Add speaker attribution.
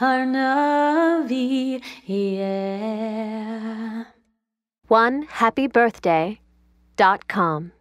Speaker 1: Arnavi, yeah.
Speaker 2: One happy birthday dot com.